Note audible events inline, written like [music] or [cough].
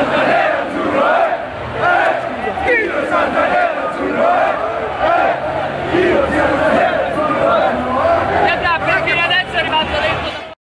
Amen. [laughs]